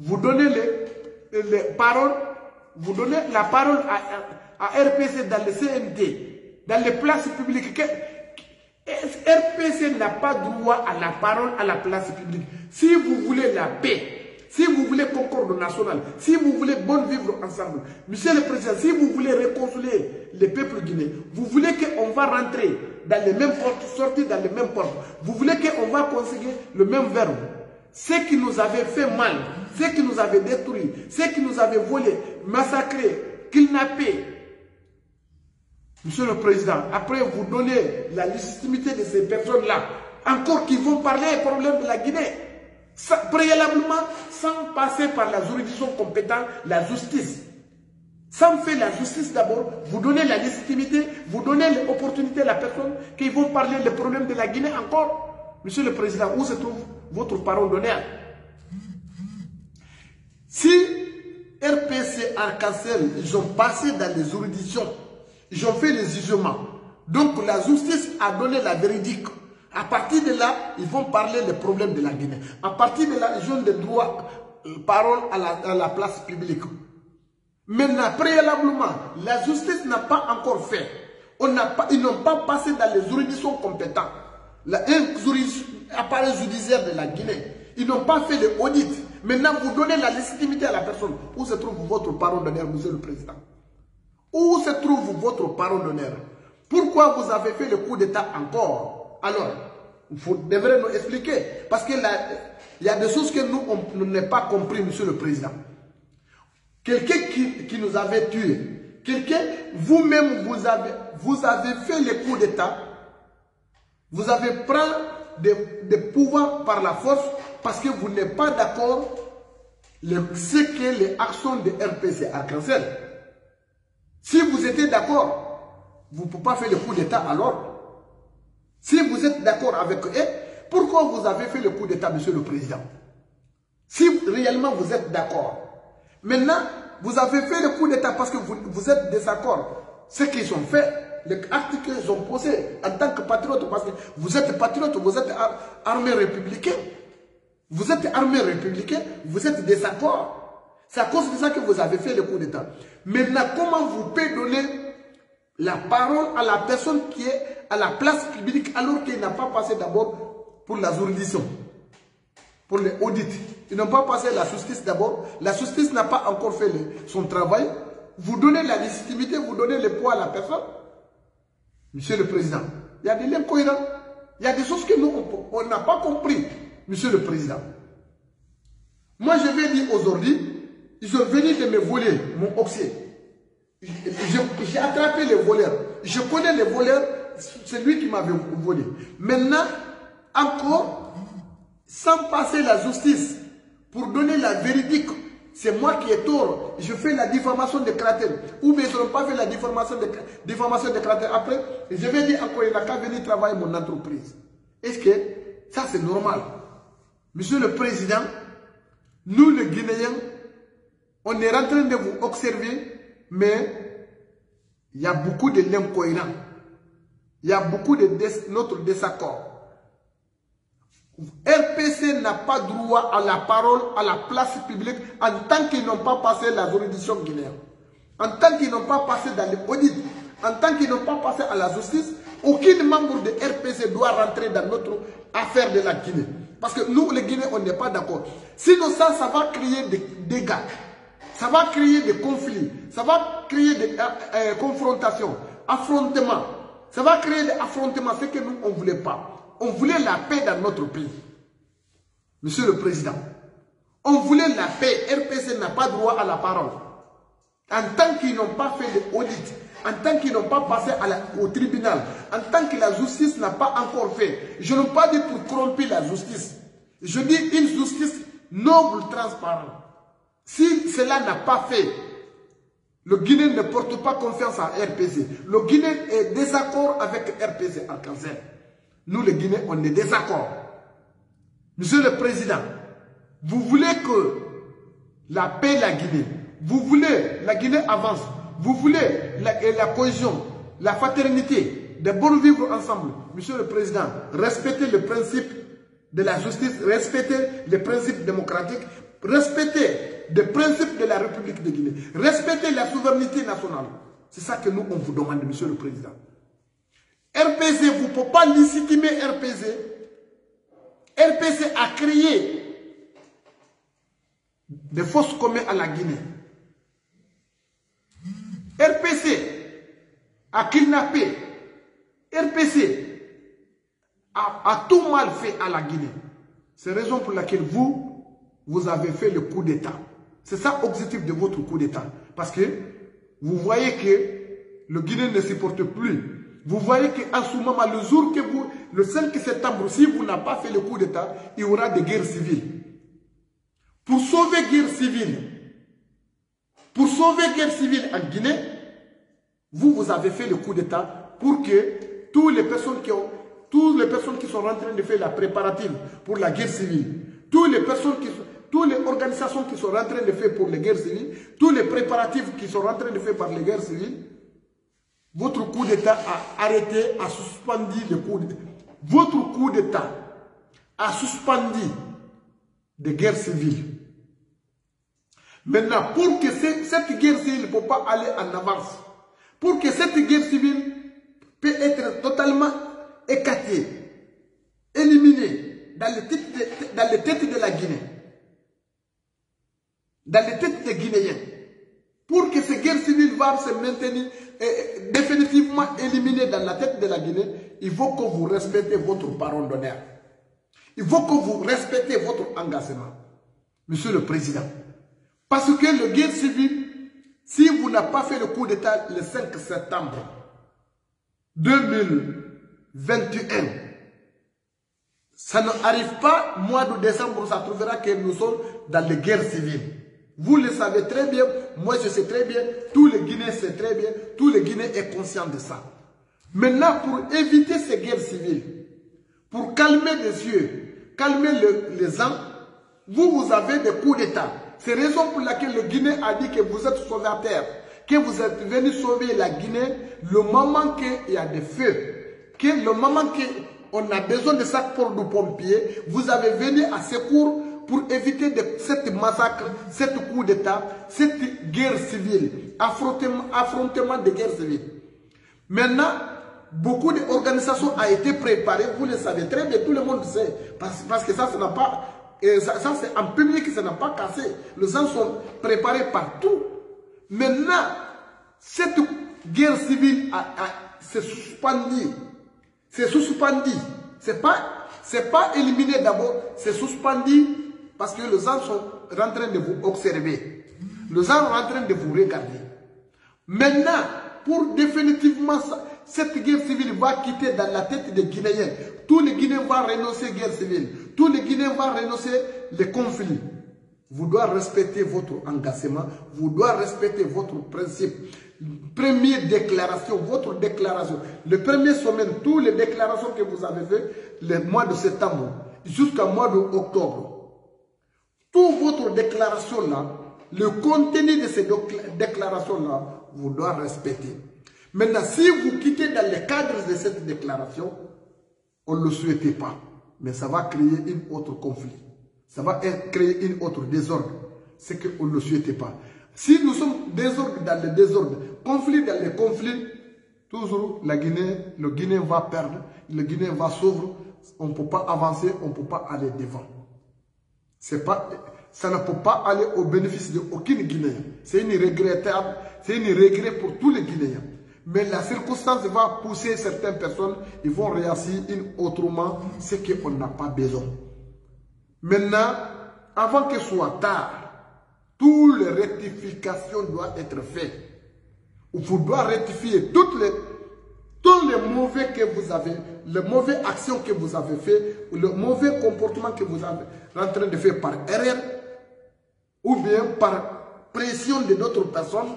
vous donnez les, les, paroles, vous donnez la parole à, à, RPC dans le CNT, dans les places publiques. RPC n'a pas droit à la parole à la place publique? Si vous voulez la paix, si vous voulez concorde nationale, si vous voulez bon vivre ensemble, Monsieur le Président, si vous voulez réconcilier les peuples guinéens, vous voulez qu'on va rentrer dans les mêmes portes, sortir dans les mêmes portes, vous voulez qu'on va conseiller le même verbe. Ce qui nous avait fait mal, ce qui nous avait détruit, ce qui nous avait volé, massacré, kidnappé. Monsieur le Président, après vous donnez la légitimité de ces personnes-là, encore qui vont parler des problèmes de la Guinée préalablement sans passer par la juridiction compétente, la justice. Sans faire la justice d'abord, vous donnez la légitimité, vous donnez l'opportunité à la personne qui vont parler des problèmes de la Guinée encore. Monsieur le Président, où se trouve votre parole d'honneur? Si RPC ils ont passé dans les juridictions, ils ont fait les jugements, donc la justice a donné la véridique. À partir de là, ils vont parler des problèmes de la Guinée. À partir de là, ils ont des droits, euh, parole à la, place publique. Maintenant, préalablement, la justice n'a pas encore fait. On pas, ils n'ont pas passé dans les juridictions compétentes. La, un appareil judiciaire de la Guinée. Ils n'ont pas fait l'audit. Maintenant, vous donnez la légitimité à la personne. Où se trouve votre parole d'honneur, monsieur le président? Où se trouve votre parole d'honneur? Pourquoi vous avez fait le coup d'État encore? Alors, vous devrez nous expliquer. Parce qu'il y a des choses que nous, on n'a pas compris, monsieur le président. Quelqu'un qui, qui, nous avait tués, quelqu'un, vous-même, vous avez, vous avez fait le coup d'État, vous avez pris des, des, pouvoirs par la force parce que vous n'êtes pas d'accord ce que les actions de RPC à cancel. Si vous étiez d'accord, vous ne pouvez pas faire le coup d'État alors. Si vous êtes d'accord avec eux, pourquoi vous avez fait le coup d'État, monsieur le président? Si réellement vous êtes d'accord. Maintenant, vous avez fait le coup d'État parce que vous, êtes désaccord. Ce qu'ils ont fait, l'acte qu'ils ont posé en tant que patriote, parce que vous êtes patriote, vous êtes armée républicaine. Vous êtes armée républicaine, vous êtes désaccord. C'est à cause de ça que vous avez fait le coup d'État. Maintenant, comment vous pouvez donner la parole à la personne qui est à la place publique alors qu'il n'a pas passé d'abord pour la juridiction, pour les audits? Ils n'ont pas passé la justice d'abord. La justice n'a pas encore fait son travail. Vous donnez la légitimité, vous donnez le poids à la personne. Monsieur le Président, il y a des liens cohérents. Il y a des choses que nous, on n'a pas compris, Monsieur le Président. Moi, je vais dire aujourd'hui, ils sont venus de me voler mon oxy. J'ai attrapé les voleurs. Je connais les voleurs, c'est lui qui m'avait volé. Maintenant, encore, sans passer la justice, pour donner la véridique, c'est moi qui ai tort. Je fais la diffamation de caractère. Ou bien ils n'ont pas fait la diffamation de, diffamation de caractère. Après, je vais dire encore, il n'a qu'à venir travailler mon entreprise. Est-ce que ça c'est normal? Monsieur le Président, nous les Guinéens, on est en train de vous observer, mais il y a beaucoup de l'incohérent. Il y a beaucoup de notre désaccord. RPC n'a pas droit à la parole, à la place publique, en tant qu'ils n'ont pas passé la juridiction guinéenne. En tant qu'ils n'ont pas passé dans les audits, en tant qu'ils n'ont pas passé à la justice, aucun membre de RPC doit rentrer dans notre affaire de la Guinée. Parce que nous, les Guinéens, on n'est pas d'accord. Sinon, ça, ça va créer des dégâts. Ça va créer des conflits. Ça va créer des euh, euh, confrontations, affrontements. Ça va créer des affrontements, ce que nous, on ne voulait pas. On voulait la paix dans notre pays. Monsieur le Président, on voulait la paix. RPC n'a pas droit à la parole. En tant qu'ils n'ont pas fait l'audit, en tant qu'ils n'ont pas passé au tribunal, en tant que la justice n'a pas encore fait. Je n'ai pas dit pour corromper la justice. Je dis une justice noble, transparente. Si cela n'a pas fait, le Guinée ne porte pas confiance à RPC. Le Guinée est désaccord avec RPC en cancer. Nous, les Guinéens, on est désaccord. Monsieur le Président, vous voulez que la paix la Guinée, vous voulez la Guinée avance, vous voulez la, la cohésion, la fraternité, de bon vivre ensemble. Monsieur le Président, respectez le principe de la justice, respectez les principes démocratiques, respectez les principes de la République de Guinée, respectez la souveraineté nationale. C'est ça que nous, on vous demande, Monsieur le Président. RPC, vous ne pouvez pas légitimer RPC. RPC a créé des fausses communes à la Guinée. RPC a kidnappé. RPC a, tout mal fait à la Guinée. C'est la raison pour laquelle vous, vous avez fait le coup d'État. C'est ça l'objectif de votre coup d'État. Parce que vous voyez que le Guinée ne supporte plus. Vous voyez qu'en ce moment, le jour que vous, le 5 septembre, si vous n'avez pas fait le coup d'État, il y aura des guerres civiles. Pour sauver guerre civile, pour sauver guerre civile en Guinée, vous, vous avez fait le coup d'État pour que toutes les personnes qui ont, toutes les personnes qui sont en train de faire la préparative pour la guerre civile, toutes les personnes qui sont, toutes les organisations qui sont en train de faire pour les guerres civiles, tous les préparatifs qui sont en train de faire par les guerres civiles, votre coup d'État a arrêté, a suspendu le coup d'État. Votre coup d'État a suspendu des guerres civiles. Maintenant, pour que cette guerre civile ne peut pas aller en avance, pour que cette guerre civile peut être totalement écartée, éliminée dans dans les têtes de la Guinée, dans les têtes des Guinéens. Pour que ces guerres civiles va se maintenir et définitivement éliminées dans la tête de la Guinée, il faut que vous respectez votre parole d'honneur. Il faut que vous respectez votre engagement, Monsieur le Président. Parce que le guerre civile, si vous n'avez pas fait le coup d'État le 5 septembre 2021, ça n'arrive pas, mois de décembre, ça trouvera que nous sommes dans les guerres civiles. Vous le savez très bien, moi je sais très bien, tous les Guinéens savent très bien, tous les Guinéens sont conscients de ça. Maintenant, pour éviter ces guerres civiles, pour calmer les yeux, calmer les gens, vous, vous avez des coups d'État. C'est raison pour laquelle le Guinée a dit que vous êtes sauveteur, que vous êtes venu sauver la Guinée le moment qu'il y a des feux, que le moment qu'on a besoin de ça pour nos pompiers, vous avez venu à secours pour éviter de, cette massacre, cette coup d'État, cette guerre civile, affrontement, affrontement de guerre civile. Maintenant, beaucoup d'organisations ont été préparées, vous le savez très bien, tout le monde sait, parce, parce que ça, ça n'a pas, ça, ça c'est en public, ça n'a pas cassé. Les gens sont préparés partout. Maintenant, cette guerre civile s'est suspendue. C'est suspendu. C'est pas, c'est pas éliminé d'abord, c'est suspendu parce que les gens sont en train de vous observer. Les gens sont en train de vous regarder. Maintenant, pour définitivement cette guerre civile va quitter dans la tête des Guinéens. Tous les Guinéens vont renoncer à la guerre civile. Tous les Guinéens vont renoncer les conflits. Vous devez respecter votre engagement. Vous devez respecter votre principe. Première déclaration, votre déclaration. Le premier sommet, toutes les déclarations que vous avez faites le mois de septembre jusqu'au mois d'octobre. Toute votre déclaration là, le contenu de ces déclarations là, vous devez respecter. Maintenant, si vous quittez dans le cadre de cette déclaration, on ne le souhaitait pas. Mais ça va créer un autre conflit. Ça va créer une autre désordre. C'est qu'on ne le souhaitait pas. Si nous sommes désordre dans le désordre, conflit dans le conflit, toujours la Guinée, le Guinée va perdre, le Guinée va s'ouvrir, on ne peut pas avancer, on ne peut pas aller devant. Ça ne peut pas aller au bénéfice d'aucun Guinéen. C'est une regrettable, c'est une regret pour tous les Guinéens. Mais la circonstance va pousser certaines personnes, ils vont réagir autrement, ce qu'on n'a pas besoin. Maintenant, avant que ce soit tard, toutes les rectifications doivent être faites. Vous devez rectifier toutes les, tous les mauvais que vous avez, les mauvaises actions que vous avez fait, le mauvais comportement que vous êtes en train de faire par erreur, ou bien par pression de d'autres personnes,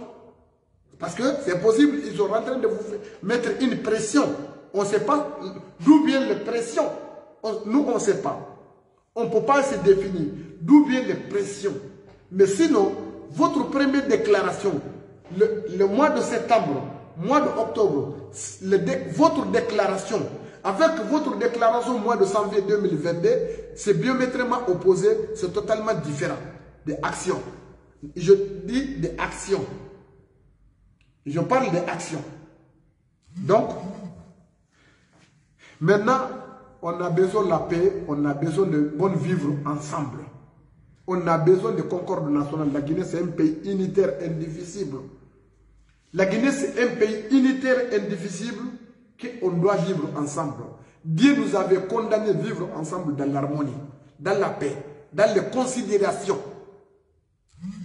parce que c'est possible, ils sont en train de vous mettre une pression. On ne sait pas d'où vient la pression. Nous, on ne sait pas. On ne peut pas se définir d'où vient les pressions. Mais sinon, votre première déclaration, le, mois de septembre, mois d'octobre, votre déclaration, avec votre déclaration mois de janvier 2022, c'est biométriquement opposé, c'est totalement différent des actions. Je dis des actions. Je parle des actions. Donc, maintenant, on a besoin de la paix, on a besoin de bon vivre ensemble. On a besoin de concorde nationale. La Guinée, c'est un pays unitaire, indivisible. La Guinée, c'est un pays unitaire, indivisible, qu'on doit vivre ensemble. Dieu nous avait condamné à vivre ensemble dans l'harmonie, dans la paix, dans les considérations,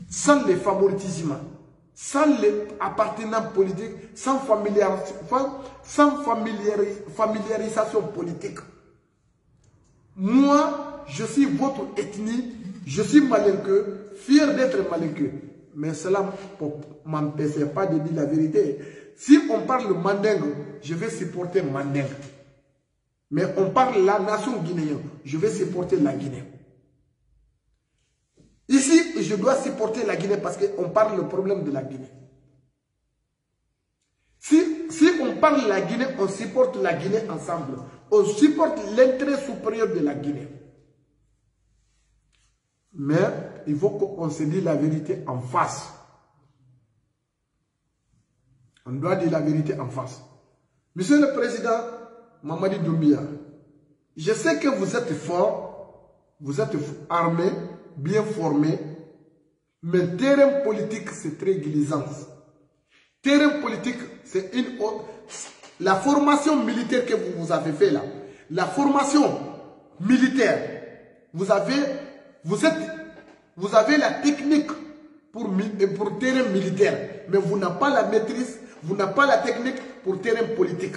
sans les favoritismes sans l'appartenance politique, sans, sans familiarisation politique. Moi, je suis votre ethnie, je suis malinqueux, fier d'être malinqueux. Mais cela ne m'empêche pas de dire la vérité. Si on parle mandingue, je vais supporter mandingue. Mais on parle la nation guinéenne, je vais supporter la Guinée. Ici, je dois supporter la Guinée parce qu'on parle le problème de la Guinée. Si, si on parle la Guinée, on supporte la Guinée ensemble. On supporte l'intérêt supérieur de la Guinée. Mais il faut qu'on se dise la vérité en face. On doit dire la vérité en face. Monsieur le Président Mamadi Doumbia, je sais que vous êtes fort, vous êtes armé, bien formé, Mais terrain politique, c'est très glissant. Terrain politique, c'est une autre. La formation militaire que vous, vous avez fait là, la formation militaire, vous avez, vous avez la technique pour, pour terrain militaire, mais vous n'avez pas la maîtrise, vous n'avez pas la technique pour terrain politique.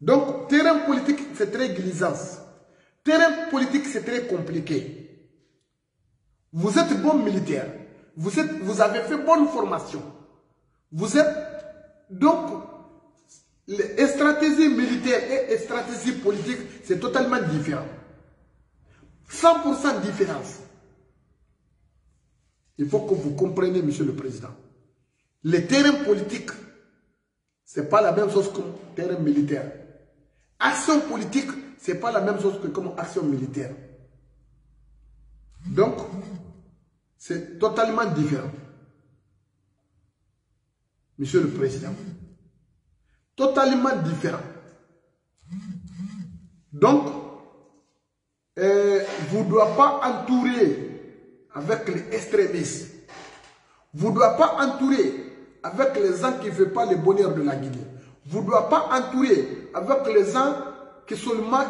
Donc, terrain politique, c'est très glissant. Terrain politique, c'est très compliqué. Vous êtes bon militaire. Vous, êtes, vous avez fait bonne formation. Vous êtes... Donc, les stratégies militaires et stratégie politique, c'est totalement différent. 100% différence. Il faut que vous compreniez, Monsieur le Président. Les terrains politiques, ce n'est pas la même chose que terrain militaire. Action politique, ce n'est pas la même chose que comme action militaire. Donc, c'est totalement différent. Monsieur le Président. Totalement différent. Donc, vous ne doit pas entourer avec les extrémistes. Vous ne doit pas entourer avec les gens qui ne veulent pas le bonheur de la Guinée. Vous ne doit pas entourer avec les gens qui seulement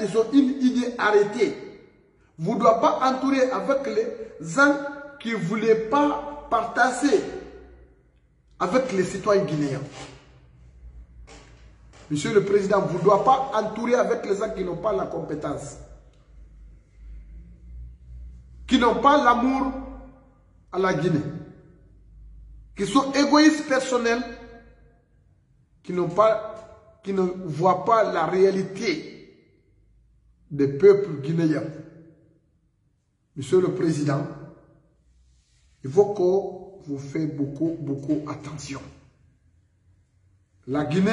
ils ont une idée arrêtée. Vous ne doit pas entourer avec les gens qui ne voulaient pas partager avec les citoyens guinéens. Monsieur le Président, vous ne doit pas entourer avec les gens qui n'ont pas la compétence, qui n'ont pas l'amour à la Guinée, qui sont égoïstes personnels, qui pas qui ne voient pas la réalité des peuples guinéens. Monsieur le Président, il faut que vous fassiez beaucoup, beaucoup attention. La Guinée,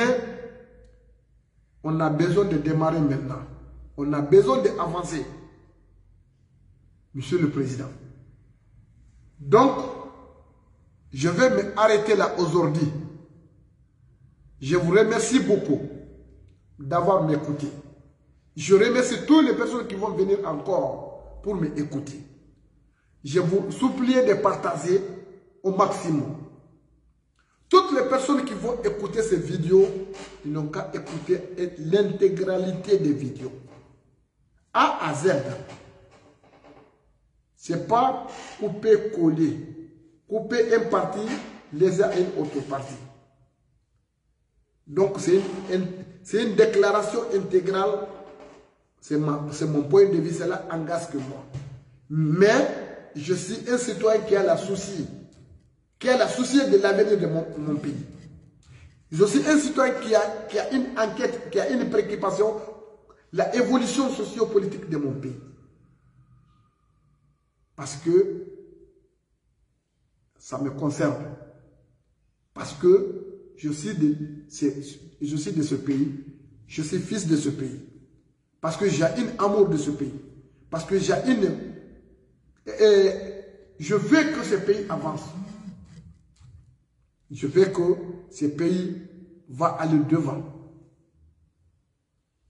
on a besoin de démarrer maintenant. On a besoin d'avancer. Monsieur le Président. Donc, je vais m'arrêter là aujourd'hui. Je vous remercie beaucoup d'avoir m'écouté. Je remercie toutes les personnes qui vont venir encore pour m'écouter. Je vous supplie de partager au maximum. Toutes les personnes qui vont écouter ces vidéos, ils n'ont qu'à écouter l'intégralité des vidéos. A à Z. Ce n'est pas couper, coller. Couper un parti, laisser une autre partie. Donc c'est une, déclaration intégrale. C'est mon point de vue, cela engage que moi. Mais je suis un citoyen qui a la souci, qui a la souci de l'avenir de mon, pays. Je suis un citoyen qui a, qui a une enquête, qui a une préoccupation, la évolution sociopolitique de mon pays. Parce que ça me concerne. Parce que je suis, de, ce pays, je suis fils de ce pays. Parce que j'ai un amour de ce pays. Parce que j'ai une... Je veux que ce pays avance. Je veux que ce pays va aller devant.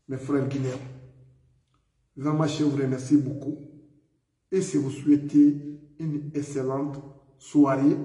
Mes frères guinéens, vraiment, je vous remercie beaucoup. Et si vous souhaitez une excellente soirée,